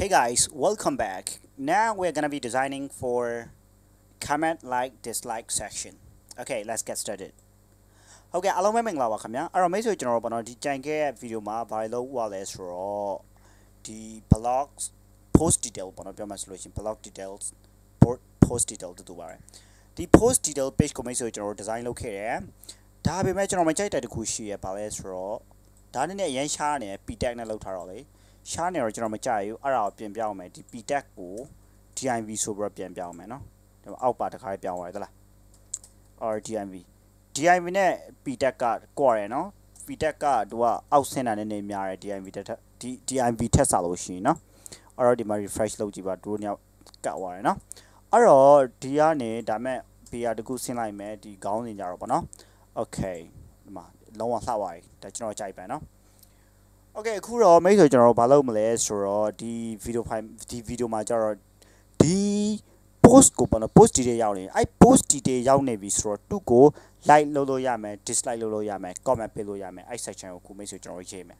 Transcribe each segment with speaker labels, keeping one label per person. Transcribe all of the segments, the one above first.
Speaker 1: Hey guys, welcome back. Now we're gonna be designing for comment like dislike section. Okay, let's get started. ဟုတ်ကဲ့အားလုံးပဲမင်္ဂလာပါခင်ဗျာအဲ့တော့မိတ်ဆွေကျွန်တော်တို့ပေါ့နော်ဒီကြိုင်ခဲ့တဲ့ဗီဒီယိုမှာဘာလို့ဟောလဲဆိုတော့ဒီ blogs post detail ပေါ့နော်ပြောမှဆိုလို့ရှိရင် blog details post detail တူတူပါတယ်ဒီ post detail page ကိုမိတ်ဆွေကျွန်တော်တို့ design လုပ်ခဲ့တယ်ဒါပေမဲ့ကျွန်တော်မကြိုက်တဲ့တခုရှိရပါလဲဆိုတော့ဒါနဲ့အရင်ရှားနေ p tag နဲ့လောက်ထားတော့လေ ရှားနေတော့ကျွန်တော်မကြိုက်ဘူးအဲ့ဒါကိုပြင်ပြအောင်မယ်ဒီ p tag ကို div ဆိုပြီးတော့ပြင်ပြအောင်မယ်နော်ဒီအောက်ပါတစ်ခါပြောင်းသွားတယ်သလား or div div နဲ့ p tag ကကွာတယ်နော် p tag ကသူကအောက်ဆင်းတာနည်းနည်းများတယ် div တက်ဒီ div ထက်စားလို့ရှိရင်နော်အဲ့တော့ဒီမှာ refresh လုပ်ကြည့်ပါတို့ညောက်ကတ်သွားတယ်နော်အဲ့တော့ဒီကနေဒါမဲ့ PR တခုဆင်းလိုက်မယ်ဒီခေါင်းစဉ်ကြတော့ဗောနော် okay ဒီမှာလုံးဝလှသွားပြီဒါကျွန်တော်ကြိုက်ပန် နော် Okay အခုတော့မိတ်ဆွေကျွန်တော်တို့ဘာလုပ်မလဲဆိုတော့ဒီ video file ဒီ video မှာကျတော့ဒီ post ကိုပေါ့နော် post detail ရောက်နေအဲ့ post detail ရောက်နေပြီဆိုတော့သူ့ကို like လုပ်လို့ရမယ် dislike လုပ်လို့ရမယ် comment ပေးလို့ရမယ်အဲ့ section ကိုခုမိတ်ဆွေကျွန်တော်ရေးမယ်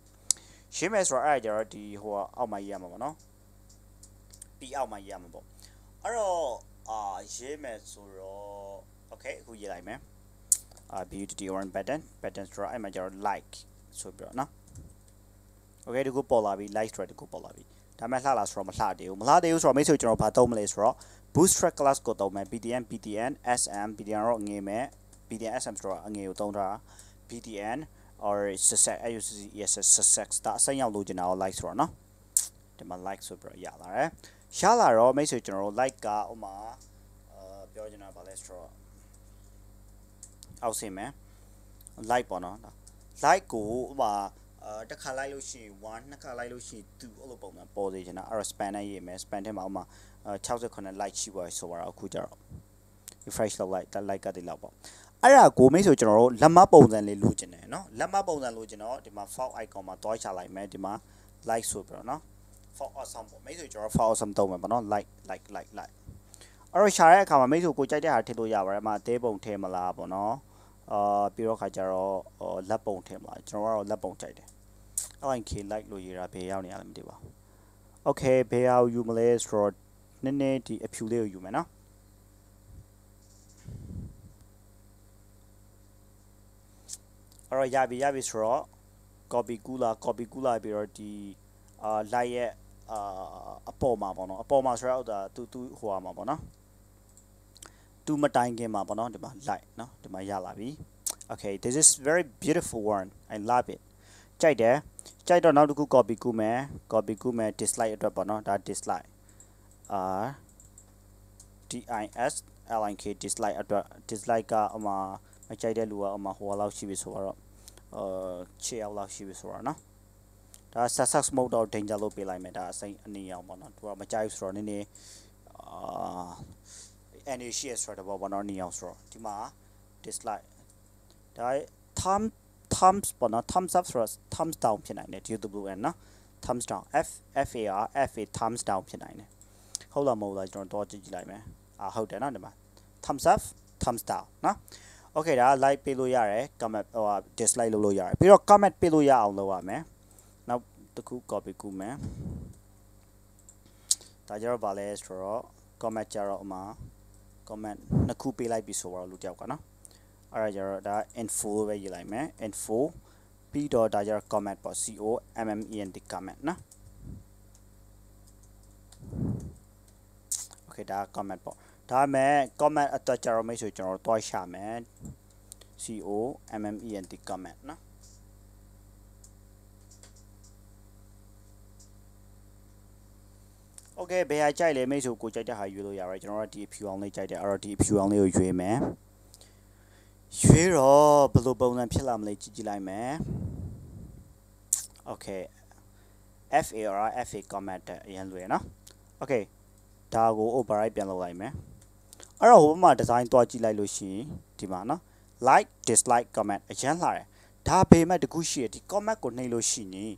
Speaker 1: ရေးမယ်ဆိုတော့အဲ့ဒါကျတော့ဒီဟိုအောက်မှာရေးရမှာပေါ့နော်ပြီးအောက်မှာရေးရမှာပေါ့အဲ့တော့အာရေးမယ်ဆိုတော့ okay အခုရေးလိုက်မယ်အာ beauty or button button ဆိုတော့အဲ့မှာကျတော့ like ဆိုပြီးတော့နော် okay ဒီကိုပေါ်လာပြီ like ဆိုတဲ့ဒီကိုပေါ်လာပြီဒါမှလှလာဆိုတော့မလှသေးဘူးမလှသေးဘူးဆိုတော့မိတ်ဆွေကျွန်တော်ဘာသုံးမလဲဆိုတော့ bootstrap class ကိုသုံးမယ် btn btn sm btn တော့ငေးမယ် btn sm ဆိုတော့အငေးကိုသုံးထား btn or sussex auc yes sussex ဒါအစိမ်းရောက်လို့ကျင်တာကို like ဆိုတော့နော်ဒီမှာ like ဆိုပြီးတော့ရလာတယ်ရလာတော့မိတ်ဆွေကျွန်တော်တို့ like ကဥမာအာပြောချင်တာဗာလဲဆိုတော့အောက်ဆင်းမယ် like ပေါ့နော် like ကိုဥမာ အာတစ်ခါလိုက်လို့ရှိရင်1နှစ်ခါလိုက်လို့ရှိရင်2အဲ့လိုပုံစံပေါ်စေချင်တာအဲ့တော့ span နဲ့ရေးမယ် span ထဲမှာဥမာ68 like ရှိပါဆိုတော့အခုကျတော့ refresh လုပ်လိုက် like ကတည်းလောက်ပေါ့အဲ့ဒါကိုမိတ်ဆိုကျွန်တော်တို့လက်မပုံစံလေးလိုချင်တယ်เนาะလက်မပုံစံလိုချင်တော့ဒီမှာ font icon မှာတွားချလိုက်မယ်ဒီမှာ like ဆိုပြီးတော့เนาะ font awesome ပေါ့မိတ်ဆိုကျွန်တော် font awesome သုံးမယ်ပေါ့เนาะ like like like like အဲ့တော့ရှာတဲ့အခါမှာမိတ်ဆိုကိုကြိုက်တဲ့ဟာထည့်လို့ရပါတယ်အမအသေးပုံထည့်မလားပေါ့เนาะ အာပြီးတော့ခါကျတော့လက်ပုံထည့်မလားကျွန်တော်ကတော့လက်ပုံကြိုက်တယ် LNK like လို့ရေးတာဘယ်ရောက်နေရလဲမသိပါဘူး Okay ဘယ်အောင်ယူမလဲဆိုတော့နည်းနည်းဒီအဖြူလေးကိုယူမယ်နော်အဲ့တော့ရပြီရပြီဆိုတော့ copy ကူလာ copy ကူလာပြီးတော့ဒီအာ like ရဲ့အာအပေါ်မှာပေါ့နော်အပေါ်မှာဆိုတော့ဒါသူသူဟိုဟာမှာပေါ့နော် သူမတိုင်ခင်မှာပေါ့နော်ဒီမှာ like နော်ဒီမှာရလာပြီ Okay this is very beautiful one I love it ကြိုက်တယ်ကြိုက်တော့နောက်တစ်ခု copy ကူးမယ် copy ကူးမယ် dislike အတွက်ပေါ့နော်ဒါ dislike r dis link dislike အတွက် dislike ကအမှမကြိုက်တဲ့လူကအမှဟိုလောက်ရှိပြီဆိုတော့အာ6ရောက်လောက်ရှိပြီဆိုတော့နော်ဒါ success mode တော့ danger လို့ပေးလိုက်မယ်ဒါအစိမ့်အနေအောင်ပေါ့နော်သူကမကြိုက်ဆိုတော့နည်းနည်းအာ energy ဆိုတော့ပေါ့နော်နေအောင်ဆိုတော့ဒီမှာ dislike ဒါ thumb thumbs ပေါ့နော် thumbs up ဆိုတော့ thumbs down ဖြစ်နိုင်တယ် DWN နော် thumbs down F F A R F A thumbs down ဖြစ်နိုင်တယ်ဟုတ်လားမဟုတ်လားကျွန်တော်တော့ကြည့်ကြည့်လိုက်မယ်အာဟုတ်တယ်နော်ဒီမှာ thumbs up thumbs down နော် okay ဒါ like ပေးလို့ရတယ် comment ဟို dislike လုပ်လို့ရတယ်ပြီးတော့ comment ပေးလို့ရအောင်လုပ်ရမယ်နောက်တစ်ခု copy ကူးမယ်ဒါကြတော့ဗာလဲဆိုတော့ comment ကြတော့အမှာ comment နှစ်ခုပေးလိုက်ပြီဆိုတော့လူတယောက်ကနော်အဲ့ဒါကြတော့ဒါ info ပဲရေးလိုက်မယ် info ပြီးတော့ဒါကြတော့ comment ပေါ့ c o m m e n t comment နော် okay ဒါ comment ပေါ့ဒါမဲ့ comment အတွက်ကြတော့မိတ်ဆွေကျွန်တော်တွားရှာမယ် c o m m e n t comment နော် Okay ဘယ်ဟာကြိုက်လဲမိတ်ဆွေကိုကြိုက်တဲ့ဟာရွေးလို့ရတယ်ကျွန်တော်တို့ဒီဖြူအောင်လေးကြိုက်တယ်အဲ့တော့ဒီဖြူအောင်လေးကိုရွေးမယ်ရွေးတော့ဘယ်လိုပုံစံဖြစ်လာမလဲကြည့်ကြည့်လိုက်မယ် Okay FAR FA comment အရင်လွယ်နော် Okay ဒါကို override ပြန်လုပ်လိုက်မယ်အဲ့တော့ဟိုဘက်မှာ design တွားကြည့်လိုက်လို့ရှိရင်ဒီမှာနော် like dislike comment အရင်လာတယ်ဒါပေမဲ့တခုရှိရဒီ comment ကိုနှိပ်လို့ရှိရင်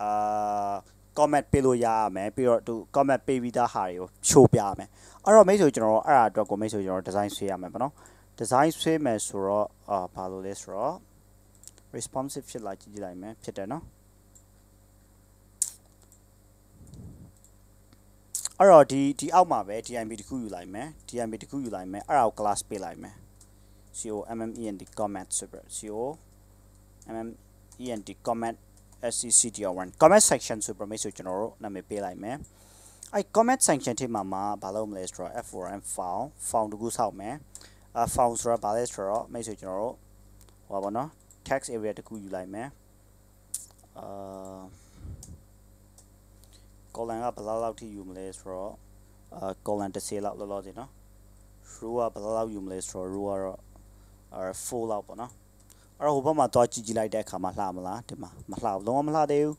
Speaker 1: အာ comment ပေးလို့ရရမယ်ပြီးတော့သူ comment ပေးပြီးသားဟာတွေကိုရှိုးပြရမယ်အဲ့တော့မိတ်ဆွေကျွန်တော်အဲ့ဒါအတွက်ကိုမိတ်ဆွေကျွန်တော် design ဆွဲရမယ်ပေါ့နော် design ဆွဲမယ်ဆိုတော့အာဘာလို့လဲဆိုတော့ responsive ဖြစ်လာကြည့်ကြည့်လိုက်မယ်ဖြစ်တယ်နော်အဲ့တော့ဒီဒီအောက်မှာပဲ DMB တခုယူလိုက်မယ် DMB တခုယူလိုက်မယ်အဲ့ဒါကို class ပေးလိုက်မယ် co mmend comment ဆိုပြီး co mmend comment sctr1 comment section ဆိုပြီးမိတ်ဆွေကျွန်တော်တို့နာမည်ပေးလိုက်မယ်အဲ့ comment section ထဲမှာမှာဘာလို့မလဲဆိုတော့ f4m file file တခုစောက်မယ်အ file ဆိုတာဘာလဲဆိုတော့မိတ်ဆွေကျွန်တော်တို့ဟောပါနော် text area တခုယူလိုက်မယ်အာ colon ကဘယ်လောက်လောက်ထိယူမလဲဆိုတော့အာ colon 30လောက်လောလောဆယ်နော် row ကဘယ်လောက်ယူမလဲဆိုတော့ row ကတော့အာ4လောက်ပေါ့နော် အဲ့တော့ဟိုဘက်မှာသွားကြည့်ကြည့်လိုက်တဲ့အခါမှာလှမလားဒီမှာမလှဘူးလုံးဝမလှသေးဘူး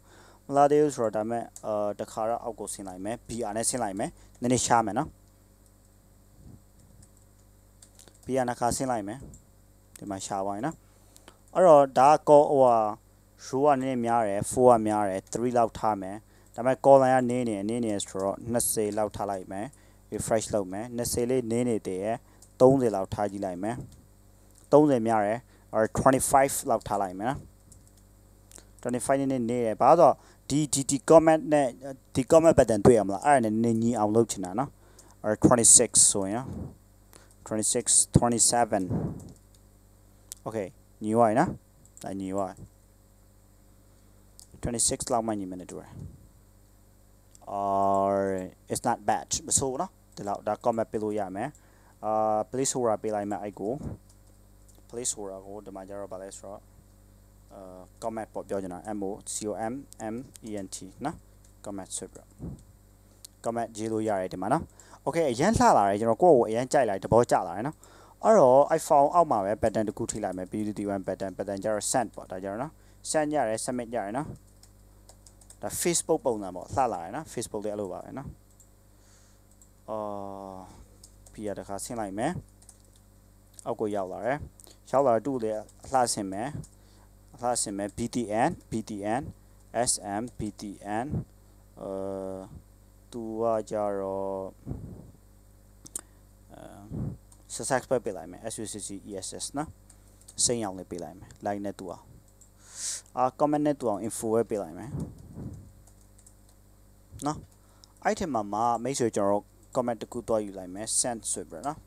Speaker 1: မလှသေးဘူးဆိုတော့ဒါပေမဲ့အာတခါတော့အောက်ကိုဆင်းလိုက်မယ် BR နဲ့ဆင်းလိုက်မယ်နည်းနည်းရှားမယ်နော် BR နှစ်ခါဆင်းလိုက်မယ်ဒီမှာရှားပါရင်နော်အဲ့တော့ဒါကဟိုဟာ row ကနည်းနည်းများတယ်4ကများတယ်3လောက်ထားမယ်ဒါပေမဲ့ column ကနေနေနေနေဆိုတော့20လောက်ထားလိုက်မယ် refresh လုပ်မယ်20လေးနေနေတည်းရ30လောက်ထားကြည့်လိုက်မယ်30များတယ် or 25လောက်ထားလိုက်မယ်နော်25နေနေနေရဘာလို့ဒီဒီဒီ comment နဲ့ဒီ comment button တွေ့ရမလားအဲ့ဒါနဲ့နည်းညီအောင်လုပ်ချင်တာနော် or 26ဆိုရင်26 27 okay ညီဝိုင်းနော်ဒါညီဝိုင်း26လောက်မှညီမနေတူတယ် or it's not bad မဆိုးနော်ဒီလောက်ဒါ comment ပေးလို့ရမယ်အာ placeholder ပေးလိုက်မယ်အဲ့ကို placeholder ကိုဒီမှာကျတော့ဗာလဲဆိုတော့အာ comment ပေါ့ပြောချင်တာ m o c o m m e n t နော် comment ဆိုပြီးတော့ comment ရေးလို့ရတယ်ဒီမှာနော် okay အရန်လှလာတယ်ကျွန်တော်ကိုယ့်ကိုအရန်ကြိုက်လာတယ်တဘောကျလာတယ်နော်အဲ့တော့ iPhone အောက်မှာပဲ pattern တစ်ခုထိလိုက်မယ် beauty1 pattern pattern ကျတော့ send ပေါ့ဒါကြတော့နော် send ရတယ် submit ရတယ်နော်ဒါ Facebook ပုံစံပေါ့လှလာတယ်နော် Facebook လေးအဲ့လိုပါပဲနော်အော်ပြီးရတခါဆင်းလိုက်မယ် အောက်ကိုရောက်လာတယ်ရောက်လာတူလေအလှဆင်မယ်အလှဆင်မယ် BTN BTN SM BTN အာသူကကြတော့အာ success ပဲပေးလိုက်မယ် SUCC ESS နော်စိမ့်အောင်လေးပေးလိုက်မယ် line နဲ့တူအောင်အာ comment နဲ့တူအောင် info ပဲပေးလိုက်မယ်နော်အဲ့ထက်မှာမှာမိတ်ဆွေကျွန်တော်တို့ comment တခုတော့ယူလိုက်မယ် send ဆိုပြီးတော့နော်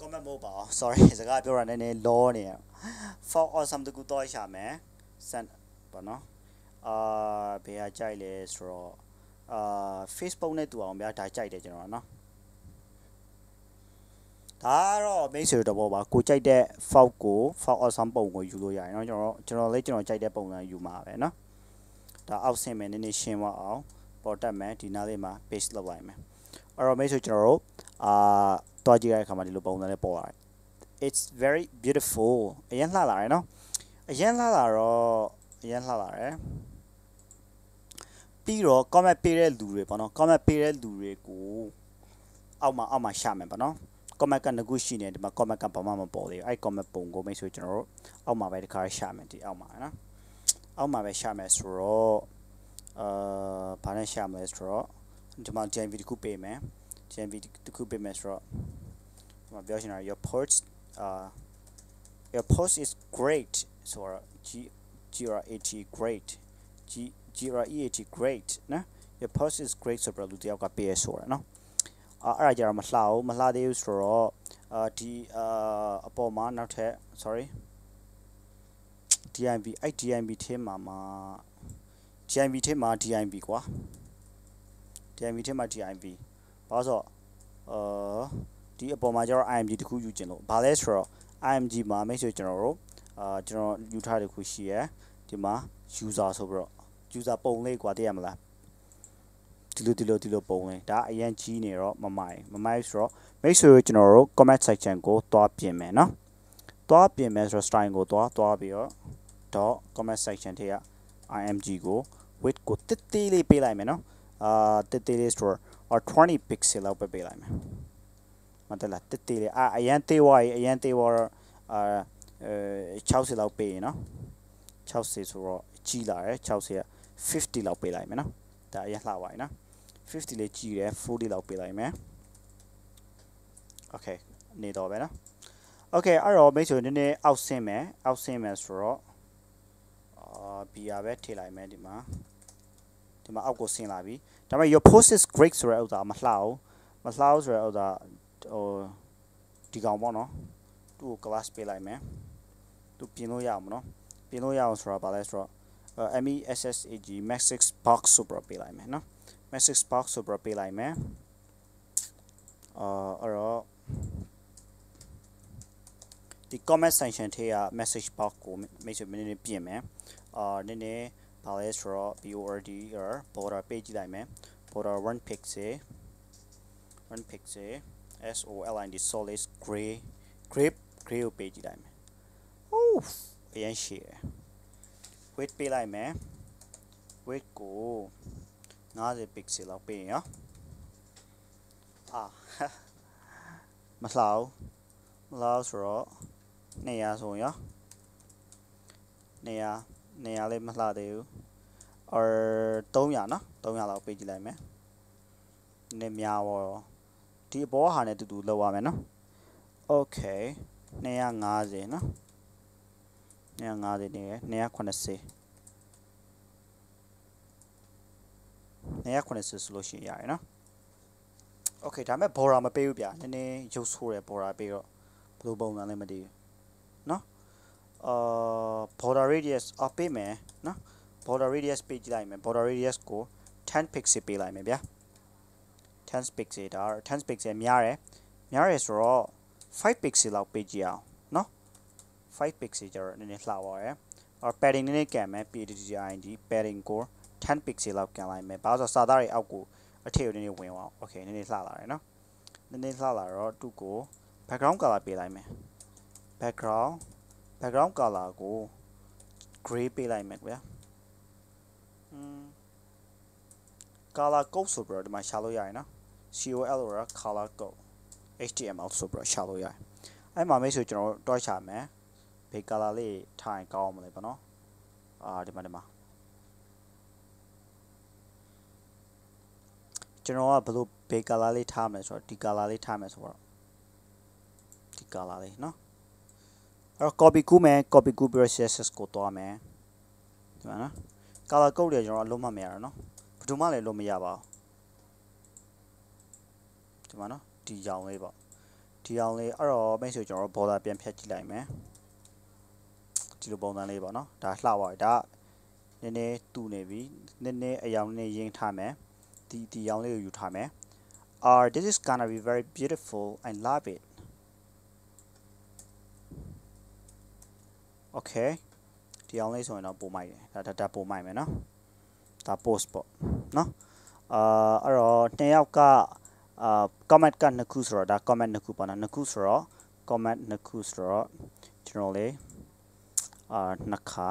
Speaker 1: comment မဟုတ်ပါဘူး sorry စကားပြောတာနည်းနည်းလောနေရ for awesome တခုတော့ရှာမယ် send ပေါ့နော်အာဘယ်ဟာကြိုက်လဲဆိုတော့အာ Facebook နဲ့တူအောင်ဗျာဒါကြိုက်တယ်ကျွန်တော်နော်ဒါတော့မိတ်ဆွေတော့ပေါ့ပါကိုကြိုက်တဲ့ font ကို font awesome ပုံကိုယူလို့ရတယ်เนาะကျွန်တော်ကျွန်တော်လေးကျွန်တော်ကြိုက်တဲ့ပုံစံယူမှာပဲเนาะဒါအောက်ဆင်းမယ်နည်းနည်းရှင်းသွားအောင်ပေါ်တက်မယ်ဒီနားလေးမှာ paste လုပ်လိုက်မယ်အဲ့တော့မိတ်ဆွေကျွန်တော်တို့အာ တွားကြည့်ရတဲ့အခါမှာဒီလိုပုံစံနဲ့ပေါ်လာတယ် it's very beautiful အရင်လှလာတယ်နော်အရင်လှလာတော့အရင်လှလာတယ်ပြီးတော့ comment ပေးတဲ့လူတွေပေါ့နော် comment ပေးတဲ့လူတွေကိုအောက်မှာအောက်မှာရှာမယ်ပေါ့နော် comment ကငခုရှိနေဒီမှာ comment ကဘာမှမပေါ်သေးဘူးအဲ့ comment ပုံကိုမိတ်ဆွေကျွန်တော်တို့အောက်မှာပဲတခါရှာမယ်ဒီအောက်မှာနော်အောက်မှာပဲရှာမယ်ဆိုတော့အာဘာနဲ့ရှာမလဲဆိုတော့ဒီမှာ JMV တခုပေးမယ် JMV တခုပေးမယ်ဆိုတော့ ဒီမှာပြောချင်တာ your post uh your post is great ဆိုတော့ G GRAT great G GREAT great နော် your post is great ဆိုတော့လူတယောက်ကပေးရဆိုရနော်အဲ့ဒါကြတော့မလှဘူးမလှသေးဘူးဆိုတော့အာဒီအာအပေါ်မှာနောက်ထပ် sorry DIB အဲ့ DIB ထဲမှာမှာ DIB ထဲမှာ DIB ကွာ DIB ထဲမှာ DIB ဘာလို့ဆိုအာ ဒီအပေါ်မှာကျတော့ IMG တခုယူခြင်းလို့ဘာလဲဆိုတော့ IMG မှာမိတ်ဆွေကျွန်တော်တို့အာကျွန်တော်ယူထားတဲ့ခုရှိရယ်ဒီမှာ user ဆိုပြီးတော့ user ပုံလေးကွာသိရမလားဒီလိုဒီလိုဒီလိုပုံလေးဒါအရင်ကြီးနေတော့မမိုင်မမိုင်ဆိုတော့မိတ်ဆွေတို့ကျွန်တော်တို့ comment section ကိုတွားပြင်မယ်နော်တွားပြင်မယ်ဆိုတော့ style ကိုတွားတွားပြီးတော့ dot comment section ထဲက img ကို width ကိုတစ်သေးလေးပေးလိုက်မယ်နော်အာတစ်သေးလေးဆိုတော့20 pixel လောက်ပဲပေးလိုက်မယ် မတလားတစ်သေးလေးအာအရင်သေးဝါးအရင်သေးဝါးတော့အာအဲ60လောက်ပေးရင်နော်60ဆိုတော့ကြီးလာတယ်60က50လောက်ပေးလိုက်မယ်နော်ဒါအရင်လှပါရင်နော်50လေးကြီးတယ်40လောက်ပေးလိုက်မယ် okay နေတော့ပဲနော် okay အဲ့တော့မိတ်ဆွေနည်းနည်းအောက်ဆင်းမယ်အောက်ဆင်းမယ်ဆိုတော့အာ BR ပဲထည့်လိုက်မယ်ဒီမှာဒဒီမှာအောက်ကိုဆင်းလာပြီဒါပေမဲ့ your post is great ဆိုတဲ့ဥစ္စာမလှအောင်မလှအောင်ဆိုတဲ့ဥစ္စာ ဟိုဒီကောင်ပေါ့နော်သူ့ကို class ပေးလိုက်မယ်သူပြင်လို့ရအောင်နော်ပြင်လို့ရအောင်ဆိုတော့ဗာလဲဆိုတော့ MESSAG message box ဆိုပြီးပေးလိုက်မယ်နော် message box ဆိုပြီးပေးလိုက်မယ်အာအဲ့တော့ဒီ comment section ထဲက message box ကိုမိတ်ဆွေမင်းနေပြင်မယ်အာနည်းနည်းဘာလဲဆိုတော့ BORD or border page ကြည့်လိုက်မယ် border 1 pixel 1 pixel SOLID solid gray gray gray ကိုပေးကြည့်လိုက်မယ် Oof အရင်ရှည်တယ် weight ပေးလိုက်မယ် weight ကို50 pixel လောက်ပေးရင်ရောအာမလှအောင်မလှအောင်ဆိုတော့200ဆိုရင်ရော200 200လေးမလှသေးဘူး or 300နော်300လောက်ပေးကြည့်လိုက်မယ်နည်းများတော့ ဒီအပေါ်ဟာနဲ့တူတူလောက်ရမယ်နော် okay 250နော်250နေရ280 280ဆိုလို့ရှိရင်ရတယ်နော် okay ဒါပေမဲ့ border မပေးဘူးဗျာနည်းနည်းရုပ်ဆိုးတယ် border ပေးတော့ဘယ်လိုပုံစံလဲမသိဘူးနော်အာ border radius အပေးမယ်နော် border radius ပေးကြည့်လိုက်မယ် border radius ကို10 pixel ပေးလိုက်မယ်ဗျာ 10 pixel ဒါ10 pixel များတယ်များတယ်ဆိုတော့5 pixel လောက်ပေးကြည့်အောင်နော်5 pixel ကျတော့နည်းနည်းလှပါရယ်အော် padding နည်းနည်းကန်မယ် PDDID padding ကို10 pixel လောက်ကန်လိုက်မယ်ဘာလို့ဆိုစာသားတွေအောက်ကိုအထည်ကိုနည်းနည်းဝင်အောင် okay နည်းနည်းလှလာတယ်နော်နည်းနည်းလှလာတော့သူ့ကို background color ပေးလိုက်မယ် background background color ကို gray ပေးလိုက်မယ်ကွာอืม color code ဆိုပြီးတော့ဒီမှာရှာလို့ရရင်နော် COL ဆိုတာ color code HTML ဆိုပြီးတော့ရှာလို့ရတယ်အဲ့မှာမိတ်ဆွေကျွန်တော်တို့တွားချမယ်ဘေး color လေးထားရင်ကောင်းမလဲပေါ့နော်အာဒီမှာဒီမှာကျွန်တော်ကဘယ်လိုဘေး color လေးထားမလဲဆိုတော့ဒီ color လေးထားမယ်ဆိုတော့ဒီ color လေးနော်အဲ့တော့ copy ကူးမယ် copy ကူးပြီးတော့ CSS ကိုတွားမယ်ဒီမှာနော် color code တွေကျွန်တော်အလုံးမမရတော့နော်ဘယ်သူမှလည်းလုံးမရပါဘူး ဒီမှာနော်ဒီရောင်လေးပေါ့ဒီရောင်လေးအဲ့တော့မိတ်ဆွေကျွန်တော် border ပြန်ဖြတ်ကြည့်လိုက်မယ်ဒီလိုပုံစံလေးပေါ့နော်ဒါလှပါဒါနည်းနည်းတူနေပြီနည်းနည်းအယောင်နည်းရင်းထားမယ်ဒီဒီရောင်လေးကိုယူထားမယ် uh this is gonna be very beautiful i love it okay ဒီအောင်လေးဆိုရင်တော့ပုံမိုက်တယ်ဒါဒါပုံမိုက်မယ်နော်ဒါ post ပေါ့နော်အာအဲ့တော့နှစ်ယောက်က အာ comment ကနှစ်ခုဆိုတော့ဒါ comment နှစ်ခုပေါ့နော်နှစ်ခုဆိုတော့ comment နှစ်ခုဆိုတော့ကျွန်တော်လေးအာနှစ်ခါ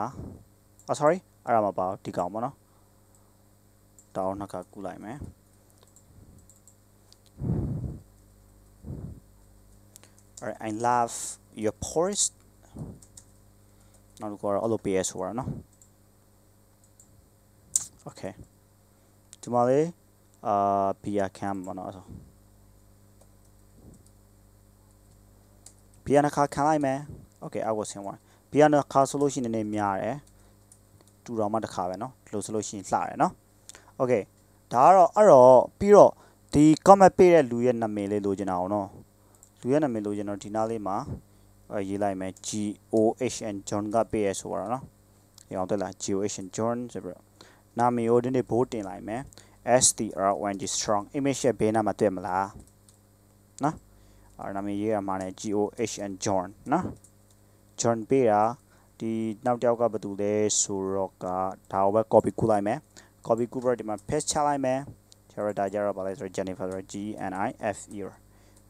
Speaker 1: အာ sorry အဲ့ဒါမပါဘူးဒီကောင်ပေါ့နော်တောင်းနှစ်ခါကူလိုက်မယ် Alright, I love your post နောက်တစ်ခုကတော့ LPS ဆိုတာနော် Okay ဒီမှာလေး အာ beer cam ပေါ့နော်ဆို beer နှစ်ခါခံလိုက်မယ် Okay အောက်ကိုဆင်းသွား beer နှစ်ခါဆိုလို့ရှိရင်နည်းနည်းများတယ်တူတော်မှတစ်ခါပဲเนาะဒီလိုဆိုလို့ရှိရင်လှတယ်เนาะ Okay ဒါကတော့အဲ့တော့ပြီးတော့ဒီ comment ပေးတဲ့လူရဲ့နာမည်လေးလိုချင်တာအောင်เนาะလူရဲ့နာမည်လိုချင်တော့ဒီနားလေးမှာအဲရေးလိုက်မယ် G O H N John ကပေးရဆိုတော့เนาะဒီအောင်တက်လာ G O H N John ဆိုပြီးတော့နာမည်ကိုဒီနေ့ဘိုးတင်လိုက်မယ် S T R O N G strong image ရဲ့ဘေးနားမှာတွေ့မလားနော်အဲ့နာမည်ရေးရမှာနဲ့ G O H N John နော် John ပေးတာဒီနောက်တစ်ယောက်ကဘာတူလဲဆိုတော့ကဒါကိုပဲ copy ကူးလိုက်မယ် copy ကူးပြီးဒီမှာ paste ချလိုက်မယ်ကျတော့ဒါကြတော့ဗာလဲဆိုတော့ Jennifer ဆိုတော့ G N I F E R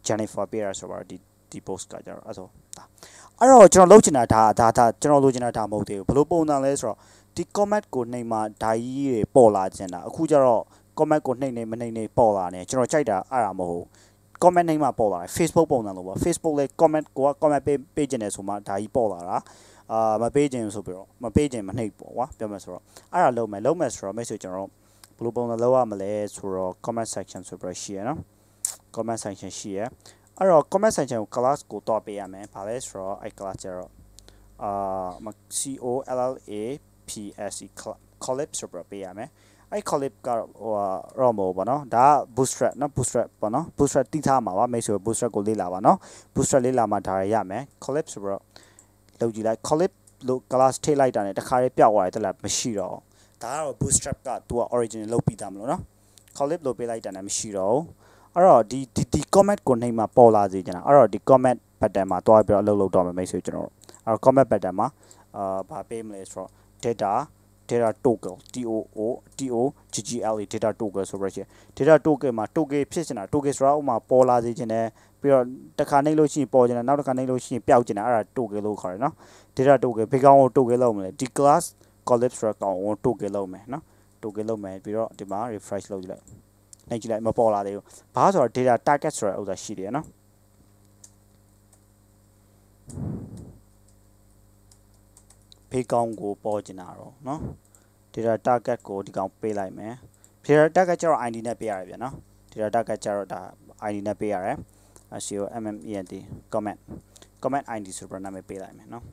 Speaker 1: Jennifer ပေးရဆိုတော့ဒီဒီ post ကကြတော့အဲ့ဆိုဒါအဲ့တော့ကျွန်တော်လုပ်ချင်တာဒါဒါဒါကျွန်တော်လုပ်ချင်တာဒါမဟုတ်သေးဘူးဘယ်လိုပုံစံလဲဆိုတော့ဒီ comment ကိုနှိမ်မှာဓာကြီးတွေပေါ်လာချင်တာအခုကျတော့ comment ကိုနှိမ်နေမနှိမ်နေပေါ်လာနေကျွန်တော်ကြိုက်တာအဲ့ဒါမဟုတ် comment နှိမ်မှာပေါ်လာတယ် Facebook ပုံစံလိုပေါ့ Facebook လဲ comment ကိုက comment ပေးပေးချင်တယ်ဆိုမှဓာကြီးပေါ်လာတာအာမပေးချင်ဆိုပြီးတော့မပေးချင်မနှိပ်ပေါ့ကွာပြောမယ်ဆိုတော့အဲ့ဒါလုံးမယ်လုံးမယ်ဆိုတော့မိတ်ဆွေကျွန်တော်ဘယ်လိုပုံစံလုပ်ရမလဲဆိုတော့ comment section ဆိုပြီးရှိရနော် comment section ရှိရအဲ့တော့ comment section ကို class ကိုတော့ပေးရမယ်။ဘာလဲဆိုတော့အဲ့ class ကျတော့အာ C O L L A P S E collapse ဆိုပြီးပေးရမယ်။ အဲ့ clip ကဟိုရောမို့ပေါ့နော်ဒါက bootstrap နော် bootstrap ပေါ့နော် bootstrap တိထားမှာပါမိတ်ဆွေ bootstrap ကိုလေ့လာပါနော် bootstrap လေ့လာမှာဒါရရမယ် clip ဆိုတော့လောက်ကြည့်လိုက် clip လို့ class ထိလိုက်တာ ਨੇ တခါလေးပျောက်သွားတယ်တလားမရှိတော့ဒါကတော့ bootstrap ကသူက original လုပ်ပြီးသားမလို့နော် clip လို့ပေးလိုက်တာ ਨੇ မရှိတော့အဲ့တော့ဒီဒီဒီ comment ကိုနှိမ့်မှာပေါ်လာစေချင်တာအဲ့တော့ဒီ comment button မှာတွားပြီးတော့အလုပ်လုပ်တော့မယ်မိတ်ဆွေကျွန်တော်တို့အဲ့တော့ comment button မှာအာဗာပေးမလဲဆိုတော့ data data toggle TOO TOGGL data toggle ဆိုရချင် data toggle မှာ toggle ဖြစ်နေတာ toggle ဆိုတာဥမာပေါ်လာစေချင်တယ်ပြီးတော့တစ်ခါနှိပ်လို့ရှိရင်ပေါ်ချင်တယ်နောက်တစ်ခါနှိပ်လို့ရှိရင်ပျောက်ချင်တယ်အဲ့ဒါ toggle လို့ခေါ်တယ်နော် data toggle ဘေးကောင်ကို toggle လုပ်မလဲဒီ class collapse ဆိုတာကောင်ကို toggle လုပ်မယ်နော် toggle လုပ်မယ်ပြီးတော့ဒီမှာ refresh လုပ်ကြည့်လိုက်နှိပ်ကြည့်လိုက်မပေါ်လာသေးဘူးဘာဆိုတော့ data target ဆိုတဲ့ဥစ္စာရှိတယ်နော် ဖေးကောင်းကိုပေါ်ကျင်တာတော့เนาะ data target ကိုဒီကောင်ပေးလိုက်မယ် data target ကျတော့ ID နဲ့ပေးရတယ်ဗျာနော် data target ကျတော့ဒါ ID နဲ့ပေးရတယ် SEO MMENT comment comment ID ဆိုပြီးနာမည်ပေးလိုက်မယ်เนาะ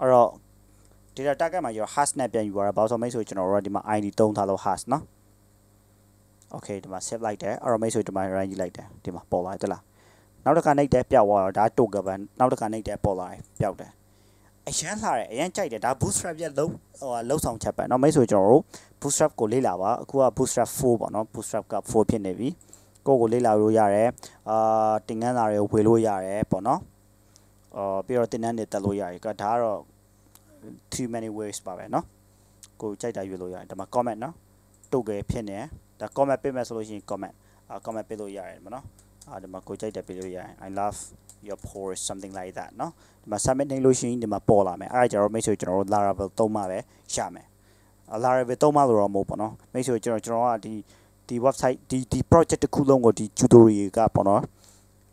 Speaker 1: အဲ့တော့ data target မှာရော hash နဲ့ပြန်ယူရတာဘာလို့ဆိုမိတ်ဆွေကျွန်တော်တို့ကဒီမှာ ID သုံးထားလို့ hash เนาะ okay ဒီမှာ save လိုက်တယ်အဲ့တော့မိတ်ဆွေဒီမှာ run ကြည့်လိုက်တယ်ဒီမှာပေါ်လာတယ်လားနောက်တစ်ခါနှိပ်တယ်ပျောက်သွားတော့ဒါ token ပဲနောက်တစ်ခါနှိပ်တယ်ပေါ်လာတယ်ပျောက်တယ် အရန်လှတယ်အရန်ကြိုက်တယ်ဒါ bootstrap ရဲ့လုံးဟိုလုံးဆောင်ချက်ပဲเนาะမိတ်ဆွေကျွန်တော်တို့ bootstrap ကိုလေ့လာပါအခုက bootstrap 4ပေါ့เนาะ bootstrap က4ဖြစ်နေပြီကိုကိုလေ့လာလို့ရတယ်အာတင်ငန်းစာတွေဝေလို့ရတယ်ပေါ့เนาะအာပြီးတော့တင်နန်းတွေတက်လို့ရတယ်ကဒါကတော့ too many ways ပါပဲเนาะကိုကြိုက်တာရွေးလို့ရတယ်ဒါမှ comment เนาะတုတ်ကြဖြစ်နေဒါ comment ပေးမယ်ဆိုလို့ရှိရင် comment အာ comment ပေးလို့ရတယ်မနော် အာဒီမှာကိုကြိုက်တယ်ပေးလို့ရတယ် I love your post something like that เนาะဒီမှာ submit နေလို့ရှိရင်ဒီမှာပေါ်လာမယ်အဲ့ဒါကြတော့ make sure ကျွန်တော်တို့ Laravel သုံးမှပဲရမယ် Laravel သုံးမှလို့တော့မဟုတ်ပေါ့နော် make sure ကျွန်တော်ကျွန်တော်ကဒီဒီ website ဒီဒီ project တစ်ခုလုံးကိုဒီ tutorial ကပေါ့နော်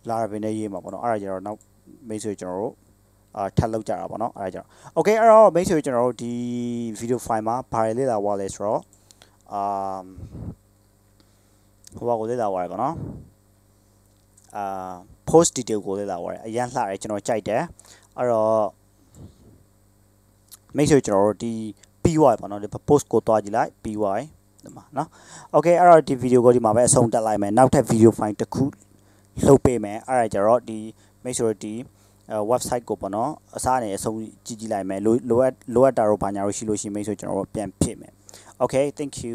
Speaker 1: Laravel နဲ့ရေးမှာပေါ့နော်အဲ့ဒါကြတော့နောက် make sure ကျွန်တော်တို့အာထပ်လောက်ကြတာပေါ့နော်အဲ့ဒါကြတော့ okay အဲ့တော့ make sure ကျွန်တော်တို့ဒီ video file မှာဘာတွေလေ့လာသွားလဲဆိုတော့အာဟိုဘာကိုလေ့လာသွားရပါတော့ အာ post detail ကိုလေ့လာသွားတယ်အရန်လှတယ်ကျွန်တော်ကြိုက်တယ်အဲ့တော့ make sure ကျွန်တော်တို့ဒီ py ပေါ့နော်ဒီ post ကိုတွားကြည့်လိုက် py ဒီမှာနော် okay အဲ့တော့ဒီ video ကိုဒီမှာပဲအဆုံးတက်လိုက်မယ်နောက်ထပ် video file တစ်ခုလုပ်ပေးမယ်အဲ့ဒါကြတော့ဒီ make sure ဒီ website ကိုပေါ့နော်အစားအနေအဆုံးကြည့်ကြည့်လိုက်မယ်လိုလိုအပ်လိုအပ်တာတော့ဘာညာလို့ရှိလို့ရှိ make sure ကျွန်တော်တို့ပြန်ဖြစ်မယ် okay thank you